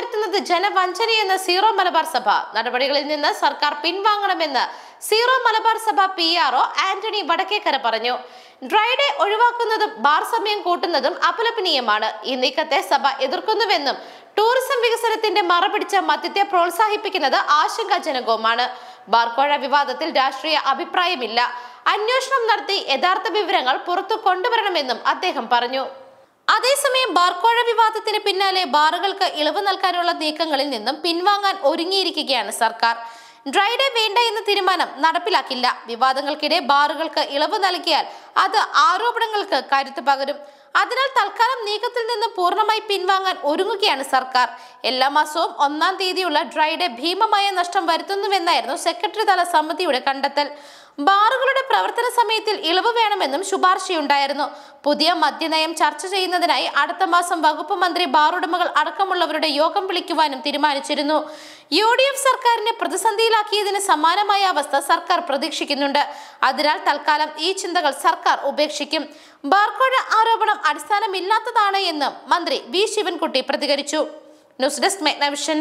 വരുത്തുന്നത് ജനവഞ്ചനയെന്ന് സീറോ മലബാർ സഭ. നടപടികളിൽ നിന്ന് സർക്കാർ പിൻവാങ്ങണമെന്ന് സീറോ മലബാർ സഭ പി ആർഒ ആന്റണി വടക്കേക്കര പറഞ്ഞു. ഡ്രൈഡേ ഒഴിവാക്കുന്നതും ബാർ സമയം കൂട്ടുന്നതും അപലപനീയമാണ്. ഈ നീക്കത്തെ സഭ എതിർക്കുന്നുവെന്നും ടൂറിസം വികസനത്തിന്റെ മറപിടിച്ച മദ്യത്തെ പ്രോത്സാഹിപ്പിക്കുന്നത് ആശങ്കാജനകവുമാണ്. ബാർക്കോഴ വിവാദത്തിൽ രാഷ്ട്രീയ അഭിപ്രായമില്ല. അന്വേഷണം നടത്തി യഥാർത്ഥ വിവരങ്ങൾ പുറത്തു കൊണ്ടുവരണമെന്നും അദ്ദേഹം പറഞ്ഞു. അതേസമയം ബാർക്കോഴ വിവാദത്തിന് പിന്നാലെ ബാറുകൾക്ക് ഇളവ് നൽകാനുള്ള നീക്കങ്ങളിൽ നിന്നും പിൻവാങ്ങാൻ ഒരുങ്ങിയിരിക്കുകയാണ് സർക്കാർ. ഡ്രൈഡേ വേണ്ട എന്ന തീരുമാനം നടപ്പിലാക്കില്ല. വിവാദങ്ങൾക്കിടെ ബാറുകൾക്ക് ഇളവ് നൽകിയാൽ അത് ആരോപണങ്ങൾക്ക് കരുത്ത് പകരും. അതിനാൽ തൽക്കാലം നീക്കത്തിൽ നിന്ന് പൂർണമായി പിൻവാങ്ങാൻ ഒരുങ്ങുകയാണ് സർക്കാർ. എല്ലാ മാസവും ഒന്നാം തീയതിയുള്ള ഡ്രൈഡേ ഭീമമായ നഷ്ടം വരുത്തുന്നുവെന്നായിരുന്നു സെക്രട്ടറി തല സമിതിയുടെ കണ്ടെത്തൽ. ബാറുകളുടെ പ്രവർത്തന സമയത്തിൽ ഇളവ് വേണമെന്നും ശുപാർശയുണ്ടായിരുന്നു. പുതിയ മദ്യനയം ചർച്ച ചെയ്യുന്നതിനായി അടുത്ത മാസം വകുപ്പ് മന്ത്രി ബാറുടമകൾ അടക്കമുള്ളവരുടെ യോഗം വിളിക്കുവാനും തീരുമാനിച്ചിരുന്നു. യു ഡി എഫ് സർക്കാരിനെ പ്രതിസന്ധിയിലാക്കിയതിന് സമാനമായ അവസ്ഥ സർക്കാർ പ്രതീക്ഷിക്കുന്നുണ്ട്. അതിനാൽ തൽക്കാലം ഈ ചിന്തകൾ സർക്കാർ ഉപേക്ഷിക്കും. ബാർക്കോഴ ആരോപണം അടിസ്ഥാനമില്ലാത്തതാണ് എന്ന് മന്ത്രി വി ശിവൻകുട്ടി പ്രതികരിച്ചു. News desk മെഗ്നവിഷൻ.